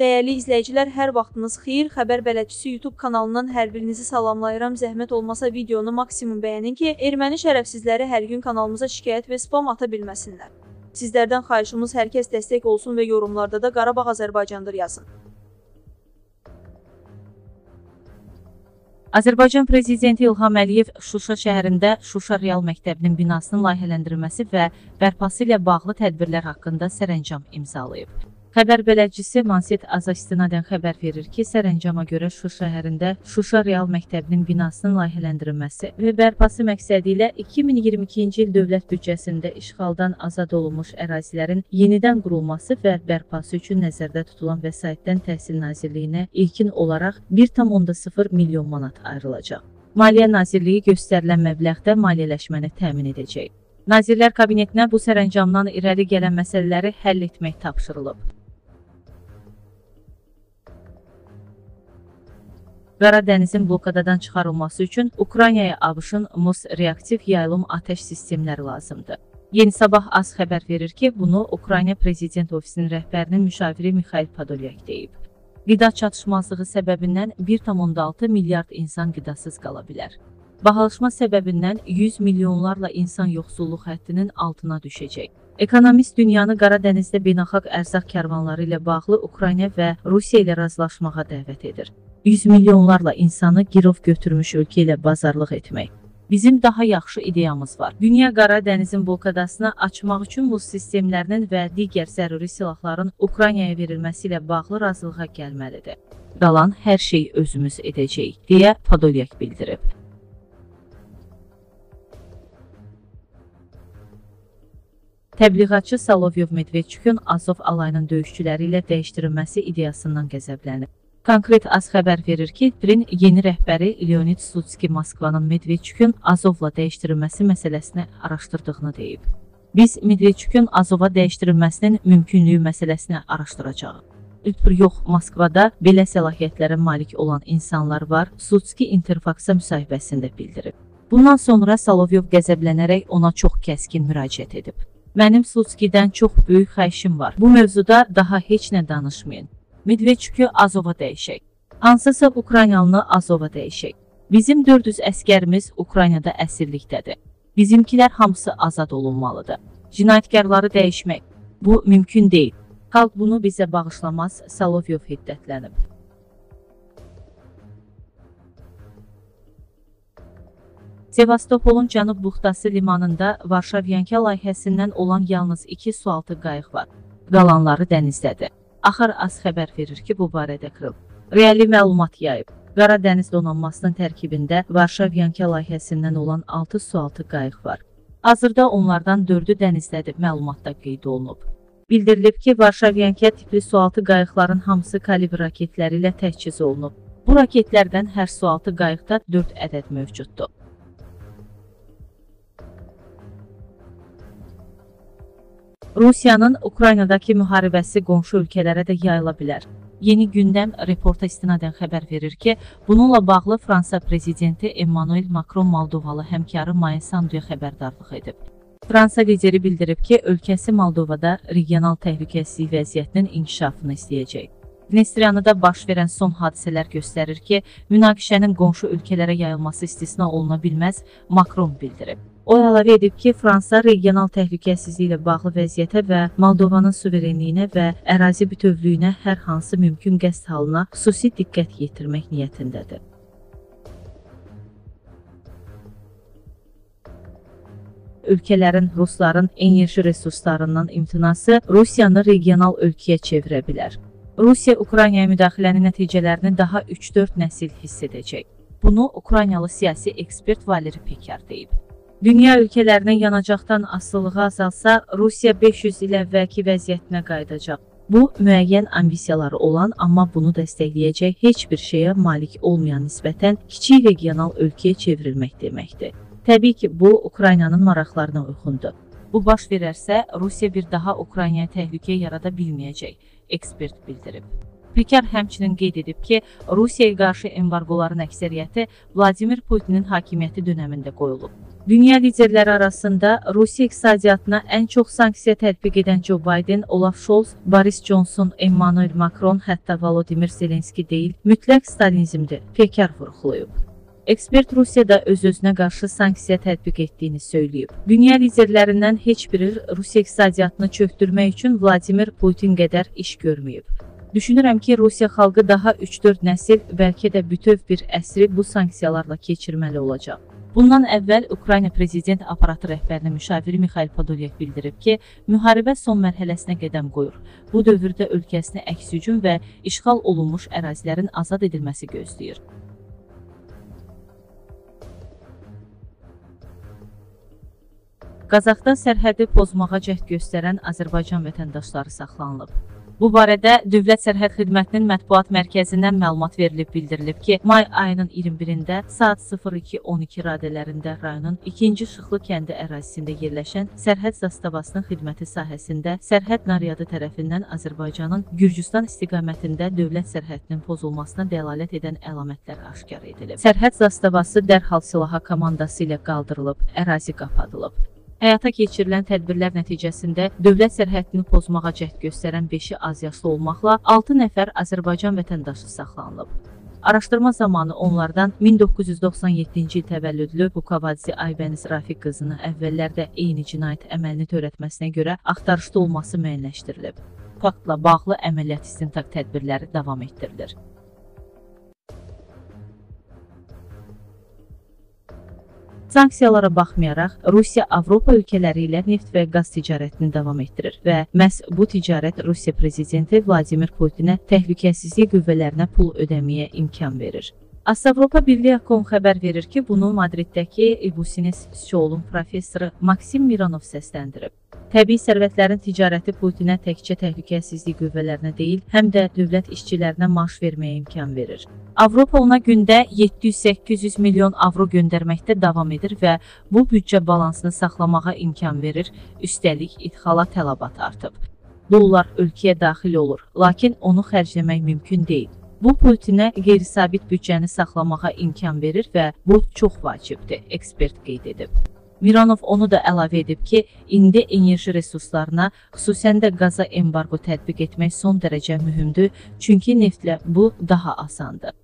Dəyərli izləyicilər, hər vaxtınız xeyir. Xəbər bələdçisi YouTube kanalından hər birinizi salamlayıram. Zəhmət olmasa videonu maksimum bəyənin ki, erməni şərəfsizləri hər gün kanalımıza şikayət və spam ata bilməsinlər. Sizlərdən xahişimiz hər kəs dəstək olsun və yorumlarda da Qarabağ Azərbaycandır yazın. Azərbaycan Prezidenti İlham Əliyev Şuşa şəhərində Şuşa Real Məktəbinin binasının layihələndirilməsi və bərpası ilə bağlı tədbirlər haqqında sərəncam imzalayıb. Xəbər bələdçisi Manset Azastinadən xəbər verir ki, sərəncama görə Şuşa şəhərində Şuşa Real Məktəbinin binasının layihələndirilməsi və bərpası məqsədi ilə 2022-ci il dövlət büdcəsində işğaldan azad olunmuş ərazilərin yenidən qurulması və bərpası üçün nəzərdə tutulan vəsaitdən Təhsil Nazirliyinə ilkin olaraq 1,0 milyon manat ayrılacaq. Maliyyə Nazirliyi göstərilən məbləğdə maliyyələşməni təmin edəcək. Nazirlər Kabinetinə bu sərəncamdan irəli gələn məsələləri həll etmək tapşırılıb. Qara dənizin blokadadan çıxarılması üçün Ukraynaya ABŞ-ın MUS reaktiv yayılım atəş sistemləri lazımdır. Yeni Sabah az xəbər verir ki, bunu Ukrayna Prezident Ofisinin rəhbərinin müşaviri Mikhail Podolyak deyib. Qida çatışmazlığı səbəbindən 1,6 milyard insan qidasız qala bilər. Bahalışma səbəbindən 100 milyonlarla insan yoxsulluq həddinin altına düşəcək. Ekonomist dünyanı Qara dənizdə beynəlxalq ərzaq karvanları ilə bağlı Ukrayna və Rusiya ilə razılaşmağa dəvət edir. Yüz milyonlarla insanı girov götürmüş ölkə ilə bazarlıq etmək. Bizim daha yaxşı ideyamız var. Dünya Qara dənizin blokadasını açmaq üçün bu sistemlərinin və digər zəruri silahların Ukraynaya verilməsi ilə bağlı razılığa gəlməlidir. Qalan hər şey özümüz edəcəyik, deyə Podolyak bildirib. Təbliğatçı Salovyov Medvedçukun Azov alayının döyüşçüləri ilə dəyişdirilməsi ideyasından qəzəblənib. Konkret az xəbər verir ki, Twitter-in yeni rəhbəri Leonid Slutski Moskvanın Medvedçukun Azovla dəyişdirilməsi məsələsini araşdırdığını deyib. Biz Medvedçukun Azova dəyişdirilməsinin mümkünlüyü məsələsini araşdıracağıq. Twitter yox, Moskvada belə səlahiyyətlərə malik olan insanlar var, Slutski Interfax-a müsahibəsində bildirib. Bundan sonra Salovyov qəzəblənərək ona çox kəskin müraciət edib. Mənim Slutskidən çox böyük xəyşim var. Bu mövzuda daha heç nə danışmayın. Medvedçuku Azova dəyişək. Hansısa Ukraynalını Azova dəyişək. Bizim 400 əskərimiz Ukraynada əsirlikdədir. Bizimkilər hamısı azad olunmalıdır. Cinayətkarları dəyişmək. Bu mümkün deyil. Xalq bunu bizə bağışlamaz, Salovyov hiddətlənib. Sevastopolun cənub buxtası limanında Varşavyanka layihəsindən olan yalnız 2 sualtı qayıq var. Qalanları dənizdədir. Axar az xəbər verir ki, bu barədə Krım reali məlumat yayıb. Qara dəniz donanmasının tərkibində Varşavyanka layihəsindən olan 6 sualtı qayıq var. Hazırda onlardan 4-ü dənizdədir, məlumatda qeyd olunub. Bildirilib ki, Varşavyanka tipli sualtı qayıqların hamısı kalibr raketləri ilə təchiz olunub. Bu raketlərdən hər sualtı qayıqda 4 ədəd mövcuddur. Rusiyanın Ukraynadakı müharibəsi qonşu ölkələrə də yayıla bilər. Yeni gündəm reporta istinadən xəbər verir ki, bununla bağlı Fransa prezidenti Emmanuel Macron Moldovalı həmkarı Maya Sanduya xəbərdarlıq edib. Fransa lideri bildirib ki, ölkəsi Moldovada regional təhlükəsizlik vəziyyətinin inkişafını istəyəcək. Dnestryanıda baş verən son hadisələr göstərir ki, münaqişənin qonşu ölkələrə yayılması istisna oluna bilməz, Macron bildirib. O əlavə edib ki, Fransa regional təhlükəsizlik ilə bağlı vəziyyətə və Moldovanın suverenliyinə və ərazi bütövlüyünə hər hansı mümkün qəsd halına xüsusi diqqət yetirmək niyyətindədir. Ölkələrin, Rusların enerji resurslarından imtinası Rusiyanı regional ölkəyə çevirə bilər. Rusiya Ukraynaya müdaxilənin nəticələrini daha 3-4 nəsil hiss edəcək. Bunu Ukraynalı siyasi ekspert Valeri Pekar deyib. Dünya ölkələrinin yanacaqdan asılılığı azalsa, Rusiya 500 il əvvəlki vəziyyətinə qayıdacaq. Bu, müəyyən ambisiyaları olan, amma bunu dəstəkləyəcək heç bir şeyə malik olmayan nisbətən kiçik regional ölkəyə çevrilmək deməkdir. Təbii ki, bu, Ukraynanın maraqlarına uyğundur. Bu baş verərsə, Rusiya bir daha Ukraynaya təhlükə yarada bilməyəcək, ekspert bildirib. Pekar həmçinin qeyd edib ki, Rusiyaya qarşı embargoların əksəriyyəti Vladimir Putinin hakimiyyəti dönəmində qoyulub. Dünya liderləri arasında Rusiya iqtisadiyyatına ən çox sanksiya tətbiq edən Joe Biden, Olaf Scholz, Boris Johnson, Emmanuel Macron, hətta Volodymyr Zelenski deyil, mütləq stalinizmdir, Pekar vurğulayıb. Ekspert Rusiyada öz-özünə qarşı sanksiya tətbiq etdiyini söyləyib. Dünya liderlərindən heç biri Rusiya iqtisadiyyatını çökdürmək üçün Vladimir Putin qədər iş görməyib. Düşünürəm ki, Rusiya xalqı daha 3-4 nəsil, bəlkə də bütöv bir əsri bu sanksiyalarla keçirməli olacaq. Bundan əvvəl Ukrayna prezident aparatı rəhbərinin müşaviri Mikhail Podolyak bildirib ki, müharibə son mərhələsinə qədəm qoyur. Bu dövrdə ölkəsini əks-hücum və işğal olunmuş ərazilərin azad edilməsi gözləyir. Qazaxda sərhədi pozmağa cəhd göstərən Azərbaycan vətəndaşları saxlanılıb. Bu barədə Dövlət Sərhəd Xidmətinin mətbuat mərkəzindən məlumat verilib bildirilib ki, may ayının 21-də saat 02:12 radələrində rayonun 2-ci Şıxlı kəndi ərazisində yerləşən sərhəd zastavasının xidməti sahəsində sərhəd naryadı tərəfindən Azərbaycanın Gürcüstan istiqamətində dövlət sərhədinin pozulmasına dəlalət edən əlamətlər aşkar edilib. Sərhəd zastavası dərhal silaha komandası ilə qaldırılıb, ərazi qapadılıb. Həyata keçirilən tədbirlər nəticəsində dövlət sərhədini pozmağa cəhd göstərən 5-i azyaşlı olmaqla 6 nəfər Azərbaycan vətəndaşı saxlanılıb. Araşdırma zamanı onlardan 1997-ci il təvəllüdlü Bukavadze Aybəniz Rafiq qızını əvvəllərdə eyni cinayət əməlini törətməsinə görə axtarışda olması müəyyənləşdirilib. Faktla bağlı əməliyyat istintaq tədbirləri davam etdirilir. Sanksiyalara baxmayaraq, Rusiya Avropa ölkələri ilə neft və qaz ticarətini davam etdirir və məhz bu ticarət Rusiya prezidenti Vladimir Putinə təhlükəsizlik qüvvələrinə pul ödəməyə imkan verir. As-Avropa Birliyi.com xəbər verir ki, bunu Madriddəki Ibusines Şoulun professoru Maksim Mironov səsləndirib. Təbii sərvətlərin ticarəti Putinə təkcə təhlükəsizlik qüvvələrinə deyil, həm də dövlət işçilərinə maaş verməyə imkan verir. Avropa ona gündə 700-800 milyon avro göndərməkdə davam edir və bu büdcə balansını saxlamağa imkan verir, üstəlik idxala tələbat artıb. Dollar ölkəyə daxil olur, lakin onu xərcləmək mümkün deyil. Bu Putinə qeyri-sabit büdcəni saxlamağa imkan verir və bu çox vacibdir, ekspert qeyd edib. Mironov onu da əlavə edib ki, indi enerji resurslarına, xüsusən də qaza embargo tətbiq etmək son dərəcə mühümdür, çünki neftlə bu daha asandır.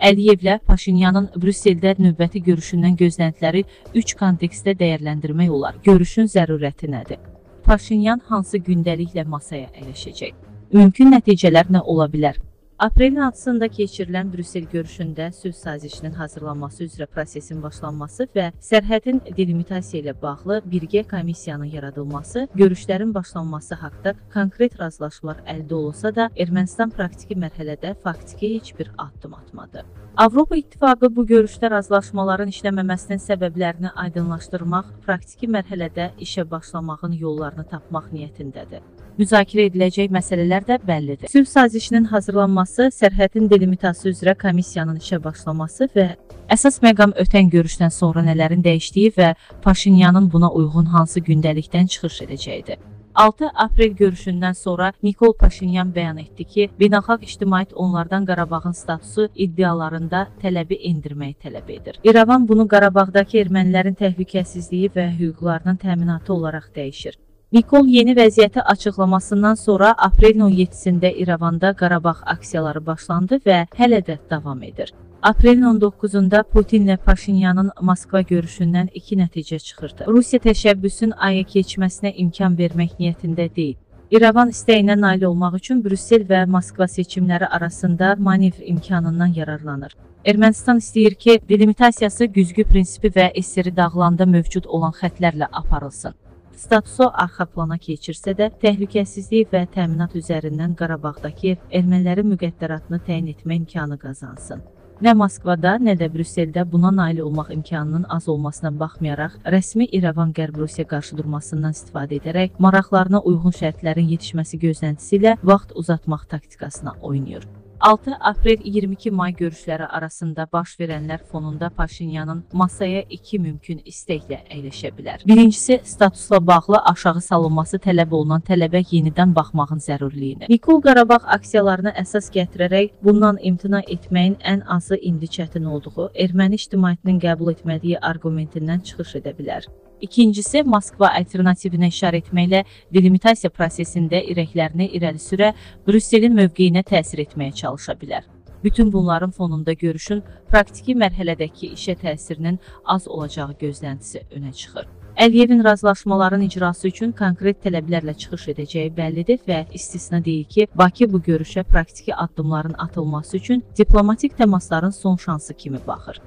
Əliyevlə Paşinyanın Brüsseldə növbəti görüşündən gözləntiləri üç kontekstdə dəyərləndirmək olar. Görüşün zərurəti nədir? Paşinyan hansı gündəliklə masaya əyləşəcək? Mümkün nəticələr nə ola bilər? Aprelin 6-sında keçirilən Brüssel görüşündə sülh sazişinin hazırlanması üzrə prosesin başlanması və sərhədin delimitasiya ilə bağlı birgə komissiyanın yaradılması, görüşlərin başlanması haqqında konkret razılaşmalar əldə olunsa da, Ermənistan praktiki mərhələdə faktiki heç bir addım atmadı. Avropa İttifaqı bu görüşdə razılaşmaların işləməməsinin səbəblərini aydınlaşdırmaq, praktiki mərhələdə işə başlamağın yollarını tapmaq niyyətindədir. Müzakirə ediləcək məsələlər də bəllidir. Sülh sazişinin hazırlanması, sərhədin delimitası üzrə komissiyanın işə başlaması və əsas məqam ötən görüşdən sonra nələrin dəyişdiyi və Paşinyanın buna uyğun hansı gündəlikdən çıxış edəcəyidir. 6 aprel görüşündən sonra Nikol Paşinyan bəyan etdi ki, beynəlxalq ictimaiyyət onlardan Qarabağın statusu iddialarında tələbi endirməyi tələb edir. İrəvan bunu Qarabağdakı ermənilərin təhlükəsizliyi və hüquqlarının təminatı olaraq dəyişir. Nikol yeni vəziyyəti açıqlamasından sonra aprelin 17-sində İrəvanda Qarabağ aksiyaları başlandı və hələ də davam edir. Aprelin 19-da Putinlə Paşinyanın Moskva görüşündən iki nəticə çıxırdı. Rusiya təşəbbüsün aya keçməsinə imkan vermək niyyətində deyil. İrəvan istəyinə nail olmaq üçün Brüssel və Moskva seçimləri arasında manevr imkanından yararlanır. Ermənistan istəyir ki, delimitasiyası güzgü prinsipi və SSR dağılanda mövcud olan xətlərlə aparılsın statusu arxa plana keçirsə də, təhlükəsizlik və təminat üzərindən Qarabağdakı ermənilərin müqəddəratını təyin etmə imkanı qazansın. Nə Moskvada, nə də Brüsseldə buna nail olmaq imkanının az olmasına baxmayaraq, rəsmi İrəvan Qərb Rusiya qarşıdurmasından istifadə edərək maraqlarına uyğun şərtlərin yetişməsi gözləntisi ilə vaxt uzatmaq taktikasına oynayır. 6 aprel 22 may görüşləri arasında baş verənlər fonunda Paşinyanın masaya iki mümkün istəklə əyləşə bilər. Birincisi, statusla bağlı aşağı salınması tələb olunan tələbə yenidən baxmağın zərurliyini. Nikol Qarabağ aksiyalarına əsas gətirərək bundan imtina etməyin ən azı indi çətin olduğu, erməni ictimaiyyətinin qəbul etmədiyi arqumentindən çıxış edə bilər. İkincisi, Moskva alternativinə işarə etməklə delimitasiya prosesində irəklərini irəli sürə, Brüsselin mövqeyinə təsir etməyə çalışa bilər. Bütün bunların fonunda görüşün praktiki mərhələdəki işə təsirinin az olacağı gözləntisi önə çıxır. Əliyevin razılaşmaların icrası üçün konkret tələblərlə çıxış edəcəyi bəllidir və istisna deyil ki, Bakı bu görüşə praktiki addımların atılması üçün diplomatik təmasların son şansı kimi baxır.